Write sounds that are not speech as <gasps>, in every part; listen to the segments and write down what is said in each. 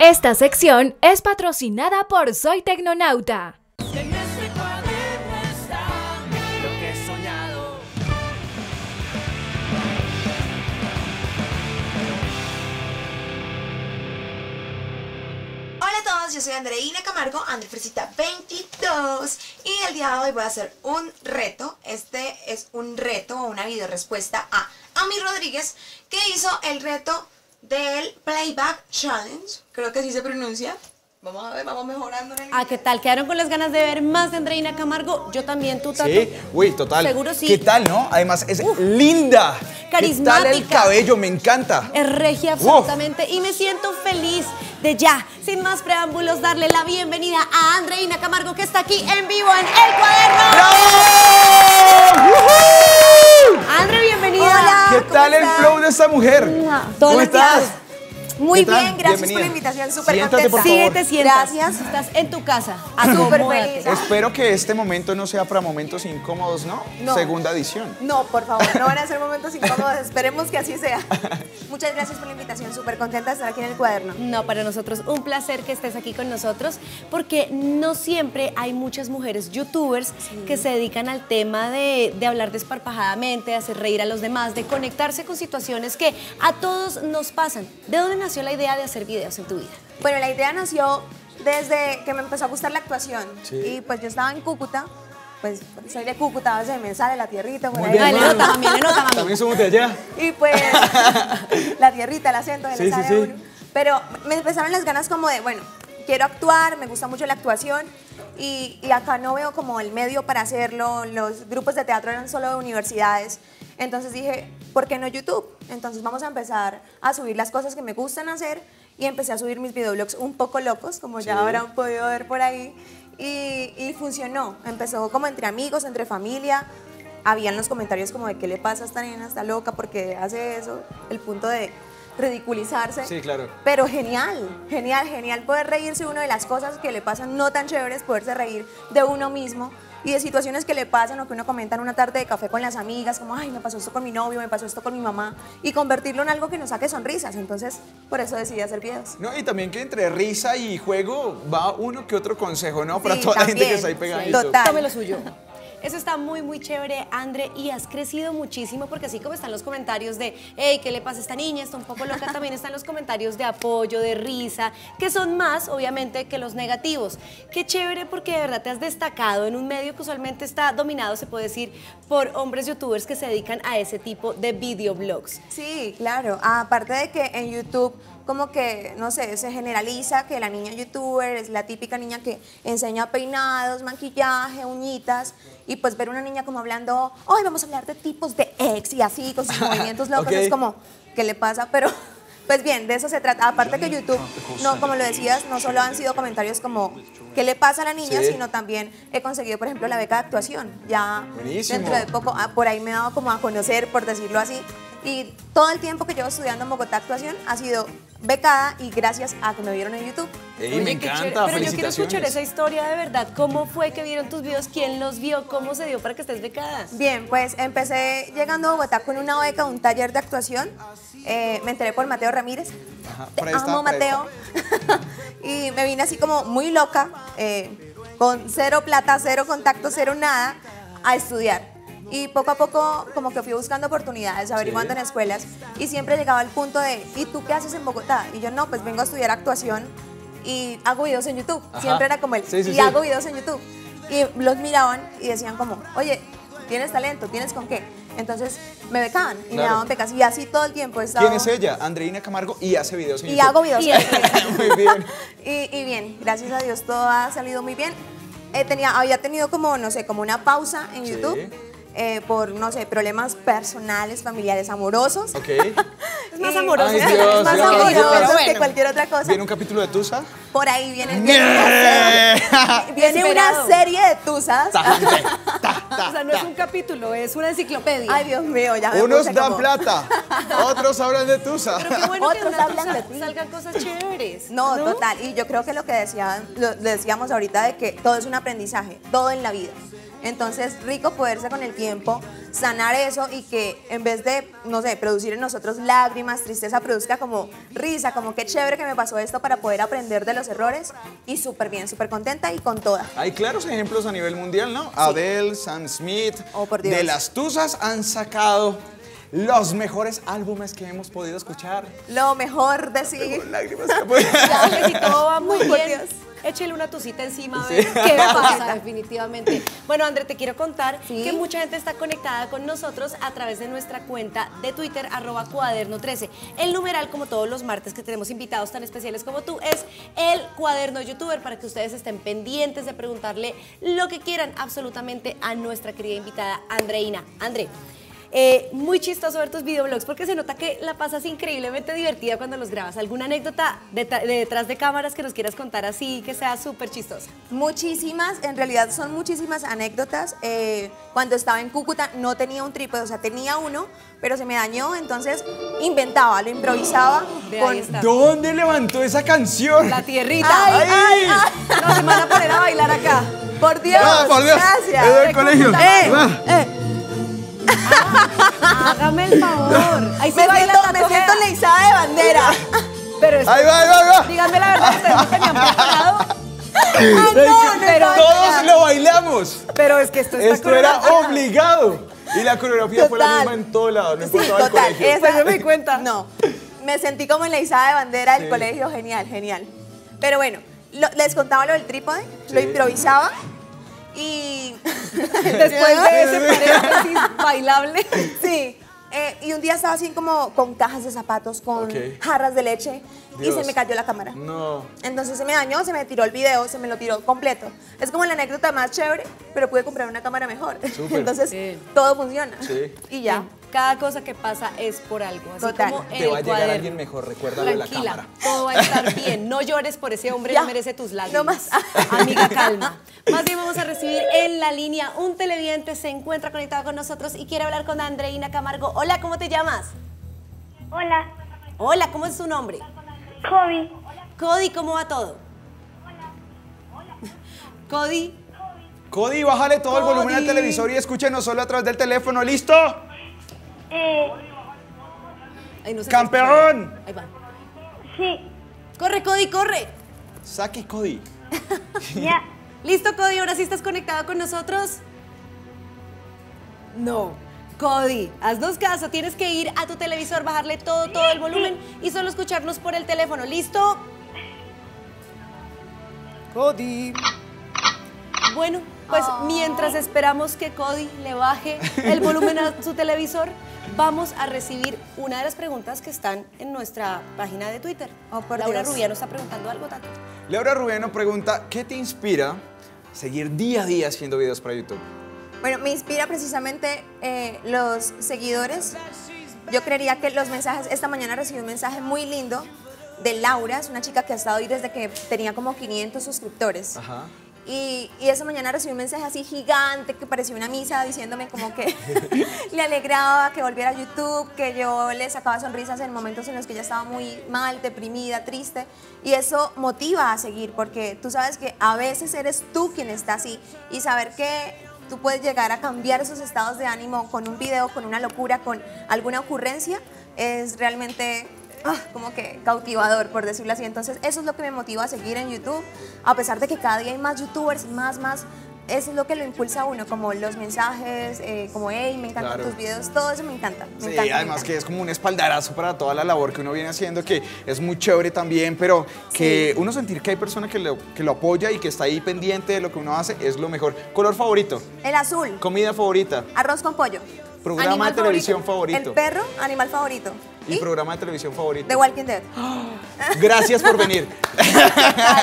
Esta sección es patrocinada por Soy Tecnonauta. Hola a todos, yo soy Andreina Camargo, Andrefresita 22 y el día de hoy voy a hacer un reto. Este es un reto o una video respuesta a Ami Rodríguez que hizo el reto del Playback Challenge. Creo que así se pronuncia. Vamos a ver, vamos mejorando en el Ah, ¿qué tal? ¿Quedaron con las ganas de ver más de Andreina Camargo? Yo también, tú, Tato. Sí, uy, total. Seguro sí. ¿Qué tal, no? Además, es linda. Carismática. ¿Qué tal el cabello? Me encanta. Es regia absolutamente y me siento feliz de ya, sin más preámbulos, darle la bienvenida a Andreina Camargo que está aquí en vivo en El Cuaderno. ¡Bravo! ¡Woohoo! Andre, bienvenida. Hola. ¿Qué ¿cómo tal el flow de esta mujer? ¿Cómo estás? Muy bien, gracias Bienvenida. por la invitación, súper contenta. por favor. Sí, te sientas. Gracias. Estás en tu casa. Súper Acomódate. feliz. Espero que este momento no sea para momentos incómodos, ¿no? No. Segunda edición. No, por favor, no van a ser <laughs> momentos incómodos, esperemos que así sea. Muchas gracias por la invitación, súper contenta de estar aquí en el cuaderno. No, para nosotros un placer que estés aquí con nosotros porque no siempre hay muchas mujeres youtubers que se dedican al tema de, de hablar desparpajadamente, de hacer reír a los demás, de conectarse con situaciones que a todos nos pasan. ¿De dónde nació la idea de hacer videos en tu vida? Bueno, la idea nació desde que me empezó a gustar la actuación. Sí. Y pues yo estaba en Cúcuta, pues soy de Cúcuta, veces me sale la tierrita por Muy ahí. bien, le nota, mami, le nota, mami. También somos de allá. Y pues <laughs> la tierrita, el acento, se Sí, le sale sí. uno. Pero me empezaron las ganas como de, bueno, quiero actuar, me gusta mucho la actuación y, y acá no veo como el medio para hacerlo, los grupos de teatro eran solo de universidades. Entonces dije, ¿por qué no YouTube? Entonces vamos a empezar a subir las cosas que me gustan hacer y empecé a subir mis videoblogs un poco locos, como ya habrán podido ver por ahí. Y, y funcionó. Empezó como entre amigos, entre familia. Habían los comentarios como de qué le pasa a esta nena, está loca, porque hace eso. El punto de ridiculizarse. Sí, claro. Pero genial, genial, genial poder reírse uno de las cosas que le pasan no tan chéveres, poderse reír de uno mismo y de situaciones que le pasan o que uno comenta en una tarde de café con las amigas, como, ay, me pasó esto con mi novio, me pasó esto con mi mamá, y convertirlo en algo que nos saque sonrisas. Entonces, por eso decidí hacer videos. No, y también que entre risa y juego va uno que otro consejo, ¿no? Para Sí, toda la gente que está ahí pegada. Sí. Total. Tome lo suyo. Eso está muy, muy chévere, Andre, y has crecido muchísimo porque así como están los comentarios de, hey, ¿qué le pasa a esta niña? Está un poco loca, <laughs> también están los comentarios de apoyo, de risa, que son más, obviamente, que los negativos. Qué chévere porque de verdad te has destacado en un medio que usualmente está dominado, se puede decir, por hombres youtubers que se dedican a ese tipo de videoblogs. Sí, claro. Aparte de que en YouTube como que, no sé, se generaliza que la niña youtuber es la típica niña que enseña peinados, maquillaje, uñitas, y pues ver una niña como hablando, hoy vamos a hablar de tipos de ex y así, con sus <laughs> movimientos locos, Ok. es como, ¿qué le pasa? Pero, pues bien, de eso se trata. Aparte que YouTube, no, como lo decías, no solo han sido comentarios como, ¿qué le pasa a la niña? Sí. Sino también he conseguido, por ejemplo, la beca de actuación. Ya Buenísimo. dentro de poco, ah, por ahí me he dado como a conocer, por decirlo así. Y todo el tiempo que llevo estudiando en Bogotá actuación ha sido becada y gracias a que me vieron en YouTube. Ey, Oye, me encanta. Pero yo quiero escuchar esa historia de verdad. ¿Cómo fue que vieron tus videos? ¿Quién los vio? ¿Cómo se dio para que estés becada? Bien, pues empecé llegando a Bogotá con una beca, un taller de actuación. Eh, me enteré por Mateo Ramírez. Ajá, Te amo, Mateo. <laughs> y me vine así como muy loca, eh, con cero plata, cero contacto, cero nada, a estudiar. Y poco a poco como que fui buscando oportunidades, averiguando en escuelas y siempre llegaba al punto de, ¿y tú qué haces en Bogotá? Y yo no, pues vengo a estudiar actuación y hago videos en YouTube. Ajá. Siempre era como el, Sí, sí, y sí. hago videos en YouTube. Y los miraban y decían como, oye, ¿tienes talento? ¿Tienes con qué? Entonces me becaban y me daban becas y así todo el tiempo he estado... ¿Quién es ella? Andreina Camargo y hace videos en Y YouTube. hago videos. Y hace <laughs> Muy bien. <laughs> Y, y bien, gracias a Dios todo ha salido muy bien. Eh, tenía, había tenido como, no sé, como una pausa en Sí. YouTube eh, por, no sé, problemas personales, familiares, amorosos. Ok. <laughs> Es más amoroso. Ay, <laughs> es más Dios, amoroso, Dios. pero que cualquier otra cosa. ¿Viene un capítulo de Tusa? Por ahí viene, <laughs> viene, una, serie, viene una serie de tusas. O sea, no es un capítulo, es una enciclopedia. Ay, Dios mío, ya me Unos dan como- plata, otros hablan de Tusa. Pero qué bueno que Otros una hablan de ti. salgan cosas chéveres. No, total. Y yo creo que lo que decían, lo decíamos ahorita de que todo es un aprendizaje, todo en la vida. Entonces, rico poderse con el tiempo sanar eso y que en vez de, no sé, producir en nosotros lágrimas, tristeza, produzca como risa, como qué chévere que me pasó esto para poder aprender de los errores y súper bien, súper contenta y con toda. Hay claros ejemplos a nivel mundial, ¿no? Adele, Sam Smith, Oh, por Dios. de las Tuzas han sacado los mejores álbumes que hemos podido escuchar. Lo mejor de sí. Lágrimas que <laughs> Ya, todo va <laughs> muy Por bien, Dios. Échele una tucita encima a ver qué pasa <laughs> definitivamente. Bueno, André, te quiero contar Sí. que mucha gente está conectada con nosotros a través de nuestra cuenta de Twitter, arroba cuaderno 13. El numeral, como todos los martes que tenemos invitados tan especiales como tú, es el cuaderno youtuber para que ustedes estén pendientes de preguntarle lo que quieran absolutamente a nuestra querida invitada Andreina. André. Eh, muy chistoso ver tus videoblogs porque se nota que la pasas increíblemente divertida cuando los grabas. ¿Alguna anécdota de, de detrás de cámaras que nos quieras contar así que sea súper chistosa? Muchísimas, en realidad son muchísimas anécdotas. Eh, cuando estaba en Cúcuta no tenía un trípode, o sea, tenía uno, pero se me dañó, entonces inventaba, lo improvisaba. Con-. ¿Dónde levantó esa canción? La tierrita. Ay, ay, ¡Ay! Nos van a poner a bailar acá. Por Dios, Ah, por Dios. gracias. Es del colegio. Eh, <laughs> Hágame el favor. Ahí se me baila siento, me siento leizada de bandera. Pero es Ahí va, ahí va, ahí va. díganme la verdad, ustedes no tenían preparado. Ah, no, no Pero- Todos lo bailamos. Pero es que esto está Esto era obligado. Y la coreografía fue la misma en todo lado, no Sí, importaba el total. colegio. esa- Pues yo me di cuenta. No, me sentí como en la izada de bandera del Sí. colegio, genial, genial. Pero bueno, lo- les contaba lo del trípode, lo Sí. improvisaba y... <laughs> <laughs> Después de ese paréntesis bailable. <laughs> Sí. eh, y un día estaba así como con cajas de zapatos, con jarras de leche y se me cayó la cámara. No. Entonces se me dañó, se me tiró el video, se me lo tiró completo. Es como la anécdota más chévere, pero pude comprar una cámara mejor. Entonces Sí. todo funciona. Sí. Y ya. Cada cosa que pasa es por algo. Así Total. como en Te va a llegar alguien mejor, recuérdalo en la Tranquila, cámara. todo va a estar <laughs> bien. No llores por ese hombre, Ya. no merece tus lágrimas. No más. <laughs> Amiga, calma. Más bien vamos a recibir en la línea un televidente, se encuentra conectado con nosotros y quiere hablar con Andreina Camargo. Hola, ¿cómo te llamas? Hola, Hola, ¿cómo es tu nombre? Kobe. Cody, ¿cómo va todo? Cody, Cody, bájale todo el volumen al Cody. televisor y escúchenos solo a través del teléfono. ¿Listo? Eh, Ay, no sé ¡Campeón! Ahí va. sí, Corre, Cody, corre. Saque Cody. <laughs> ya. ¿Listo, Cody? ¿Ahora sí estás conectado con nosotros? No. Cody, haznos caso. Tienes que ir a tu televisor, bajarle todo, todo el volumen y solo escucharnos por el teléfono. ¿Listo? Cody. Bueno, pues mientras esperamos que Cody le baje el volumen a su televisor, vamos a recibir una de las preguntas que están en nuestra página de Twitter. Oh, por Laura Dios. Rubiano está preguntando algo, Tato. Laura Rubeno pregunta, ¿qué te inspira a seguir día a día haciendo videos para YouTube? Bueno, me inspira precisamente eh, los seguidores. Yo creería que los mensajes, esta mañana recibí un mensaje muy lindo de Laura, es una chica que ha estado ahí desde que tenía como 500 suscriptores. Ajá. Y, y esa mañana recibí un mensaje así gigante que parecía una misa diciéndome como que <laughs> le alegraba que volviera a YouTube, que yo le sacaba sonrisas en momentos en los que ella estaba muy mal, deprimida, triste. Y eso motiva a seguir porque tú sabes que a veces eres tú quien está así y saber que tú puedes llegar a cambiar esos estados de ánimo con un video, con una locura, con alguna ocurrencia, es realmente ah, como que cautivador, por decirlo así. Entonces, eso es lo que me motiva a seguir en YouTube, a pesar de que cada día hay más youtubers, más, más. Eso es lo que lo impulsa a uno, como los mensajes, eh, como, hey, me encantan Claro. tus videos, todo eso me encanta. Me Sí, encanta, me además encanta. que es como un espaldarazo para toda la labor que uno viene haciendo, que es muy chévere también, pero que uno sentir que hay personas que lo, que lo apoya y que está ahí pendiente de lo que uno hace es lo mejor. Color favorito, El azul, comida favorita, arroz con pollo. programa Animal de televisión El favorito perro, animal favorito. Y ¿Y? programa de televisión favorito. The Walking Dead. <gasps> Gracias por venir.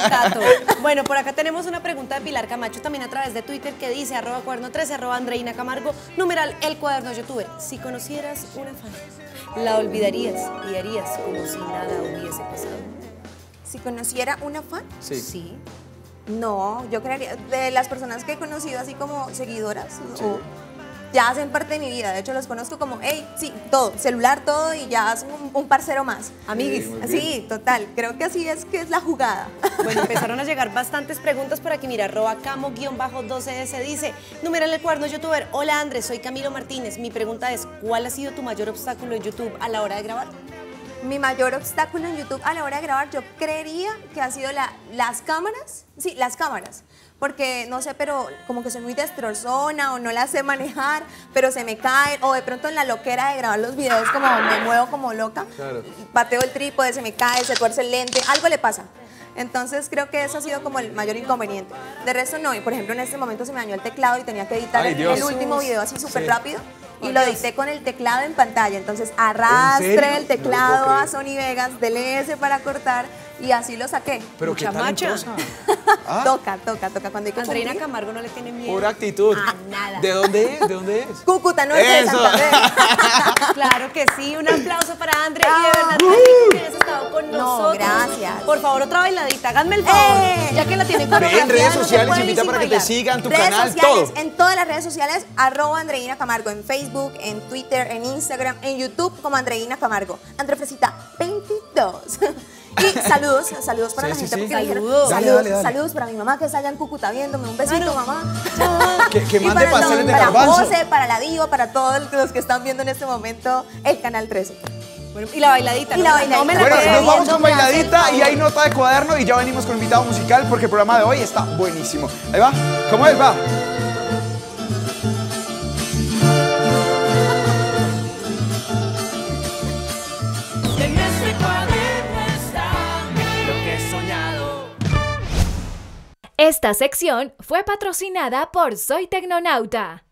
Tato. <laughs> Bueno, por acá tenemos una pregunta de Pilar Camacho también a través de Twitter que dice arroba cuaderno 13, arroba Andreina Camargo, numeral el cuaderno youtuber. Si conocieras una fan, la olvidarías y harías como si nada hubiese pasado. Si conociera una fan, Sí. Sí. no, yo creería, de las personas que he conocido así como seguidoras, o- ya hacen parte de mi vida. De hecho, los conozco como, hey, sí, todo, celular, todo y ya son un, un parcero más. Amiguis. Sí, total. Creo que así es que es la jugada. Bueno, <laughs> empezaron a llegar bastantes preguntas por aquí. Mira, arroba camo-12s dice, numeral el cuerno youtuber. Hola Andrés, soy Camilo Martínez. Mi pregunta es, ¿cuál ha sido tu mayor obstáculo en YouTube a la hora de grabar? Mi mayor obstáculo en YouTube a la hora de grabar, yo creería que ha sido la, las cámaras. Sí, las cámaras. Porque no sé, pero como que soy muy destrozona o no las sé manejar, pero se me caen. O de pronto en la loquera de grabar los videos, como me muevo como loca. Pateo el trípode, se me cae, se tuerce el lente, algo le pasa. Entonces creo que eso ha sido como el mayor inconveniente. De resto no, y por ejemplo en este momento se me dañó el teclado y tenía que editar Ay, el, el último video así súper Sí. rápido. Y lo edité con el teclado en pantalla. Entonces arrastre serio? el No teclado puedo a Sony Vegas, DLS para cortar y así lo saqué. Pero qué Mucha macha. talentosa. <laughs> Ah, Toca, toca, toca. Cuando hay que Andreina cumplir. Camargo no le tiene miedo. pura actitud. A nada. ¿De dónde es? ¿De dónde es? Cúcuta, no es de Eso. Santander. <laughs> Claro que sí, un aplauso para André y de verdad qué rico que hayas estado con No, nosotros. gracias. Por favor, otra bailadita, háganme el favor. ¡Eh! Ya que la tienen coreografiada, redes no se sociales, puede invita para que te bailar. sigan, tu redes canal, sociales, todo. en todas las redes sociales, arroba Andreina Camargo, en Facebook, en Twitter, en Instagram, en YouTube, como Andreina Camargo. André Fresita 22. <laughs> y saludos, saludos para Sí, la sí, gente. sí. porque me dijeron, Saludos. Dale, saludos, dale, dale. saludos para mi mamá que está allá en Cúcuta viéndome. Un besito, mamá. Que- que mande para pasteles de para. José, para la Diva, para todos los que están viendo en este momento el Canal 13. Bueno, y la bailadita. Y no la bailadita. no me la Bueno, nos vamos con bailadita y hay nota de cuaderno y ya venimos con invitado musical porque el programa de hoy está buenísimo. Ahí va. ¿Cómo es? Va. Esta sección fue patrocinada por Soy Tecnonauta.